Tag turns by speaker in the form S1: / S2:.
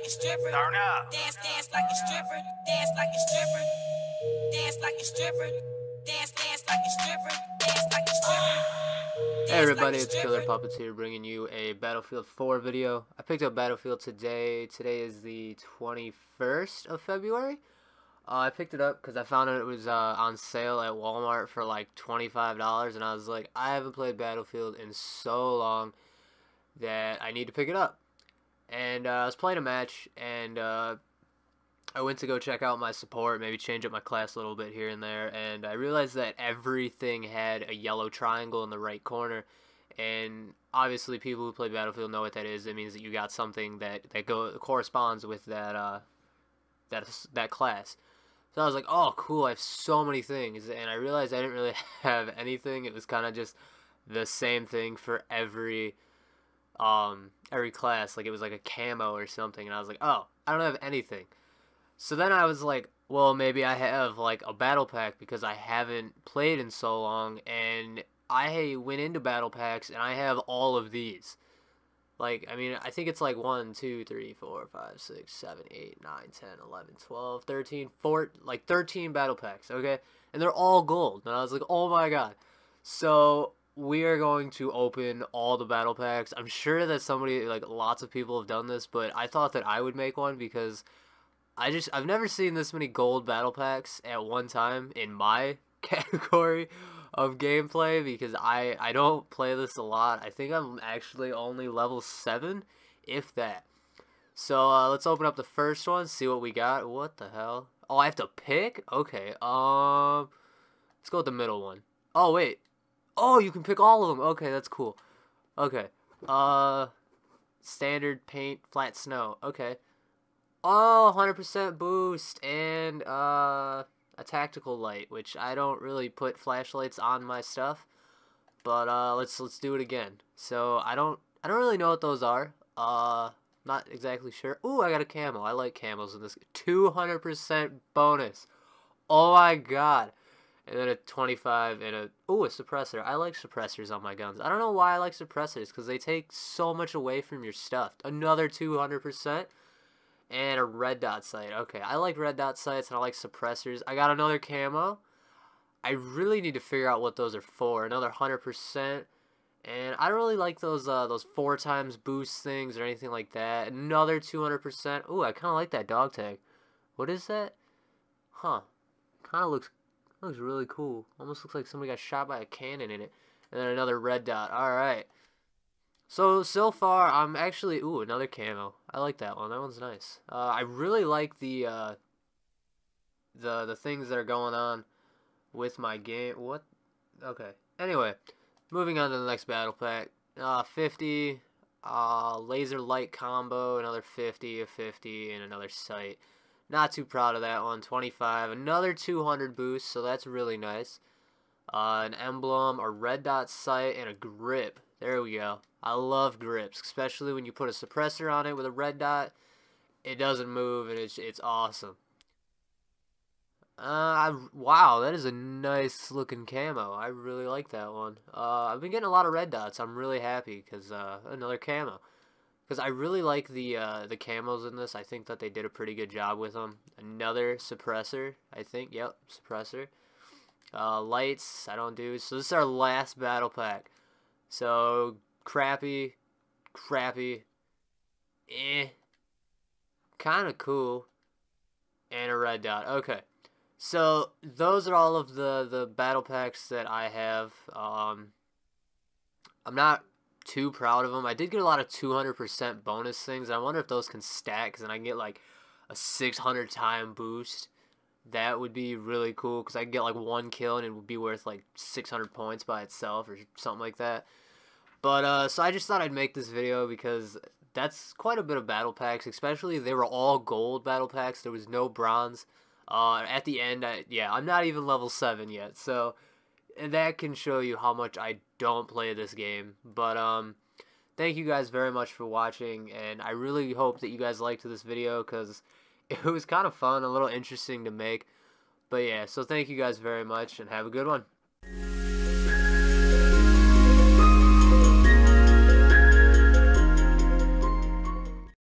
S1: like a stripper. Turn up. Dance, dance like a stripper. Dance like a stripper. Dance like a stripper. Dance, dance like a stripper. Dance like a stripper.
S2: Hey everybody, it's Killer Puppets here bringing you a Battlefield 4 video. I picked up Battlefield today. Today is the 21st of February. Uh, I picked it up because I found out it was uh, on sale at Walmart for like $25 and I was like, I haven't played Battlefield in so long that I need to pick it up. And uh, I was playing a match and uh, I went to go check out my support, maybe change up my class a little bit here and there, and I realized that everything had a yellow triangle in the right corner. And obviously, people who play Battlefield know what that is. It means that you got something that that go corresponds with that uh, that that class. So I was like, oh, cool, I have so many things. And I realized I didn't really have anything. It was kind of just the same thing for every um, every class. Like it was like a camo or something. And I was like, oh, I don't have anything. So then I was like, well, maybe I have like a battle pack because I haven't played in so long. And I went into battle packs and I have all of these. Like, I mean, I think it's like 1, 2, 3, 4, 5, 6, 7, 8, 9, 10, 11, 12, 13, 14, like 13 battle packs, okay? And they're all gold. And I was like, oh my god. So, we are going to open all the battle packs. I'm sure that somebody, like, lots of people have done this, but I thought that I would make one because I just, I've never seen this many gold battle packs at one time in my category of gameplay because I I don't play this a lot. I think I'm actually only level 7 if that. So uh, let's open up the first one, see what we got. What the hell? Oh, I have to pick? Okay. Um let's go with the middle one. Oh, wait. Oh, you can pick all of them. Okay, that's cool. Okay. Uh standard paint flat snow. Okay. Oh, 100% boost and uh a tactical light, which I don't really put flashlights on my stuff. But uh, let's let's do it again. So I don't I don't really know what those are. Uh, not exactly sure. Ooh, I got a camo. I like camos in this. 200% bonus. Oh my god. And then a 25 and a oh a suppressor. I like suppressors on my guns. I don't know why I like suppressors because they take so much away from your stuff. Another 200% and a red dot sight. Okay, I like red dot sights and I like suppressors. I got another camo. I really need to figure out what those are for. Another 100%. And I don't really like those uh, those four times boost things or anything like that. Another 200%. Ooh, I kind of like that dog tag. What is that? Huh. Kind of looks looks really cool. Almost looks like somebody got shot by a cannon in it. And then another red dot. Alright. So, so far, I'm actually... Ooh, another camo. I like that one. That one's nice. Uh, I really like the, uh, the, the things that are going on with my game. What? Okay. Anyway, moving on to the next battle pack. Uh, 50, uh, laser light combo, another 50, a 50, and another sight. Not too proud of that one. 25, another 200 boost, so that's really nice. Uh, an emblem, a red dot sight, and a grip. There we go. I love grips, especially when you put a suppressor on it with a red dot. It doesn't move, and it's it's awesome. Uh, I, wow, that is a nice looking camo. I really like that one. Uh, I've been getting a lot of red dots. I'm really happy because uh, another camo. Because I really like the uh, the camos in this. I think that they did a pretty good job with them. Another suppressor, I think. Yep, suppressor. Uh, lights, I don't do. So this is our last battle pack. So crappy, crappy, eh, kind of cool, and a red dot. Okay, so those are all of the the battle packs that I have. Um, I'm not too proud of them. I did get a lot of 200% bonus things. I wonder if those can stack, because then I can get like a 600 time boost. That would be really cool, because I can get like one kill and it would be worth like 600 points by itself or something like that. But, uh, so I just thought I'd make this video because that's quite a bit of battle packs, especially they were all gold battle packs. There was no bronze. Uh, at the end, I, yeah, I'm not even level 7 yet, so that can show you how much I don't play this game. But, um, thank you guys very much for watching, and I really hope that you guys liked this video, because it was kind of fun, a little interesting to make. But yeah, so thank you guys very much, and have a good one.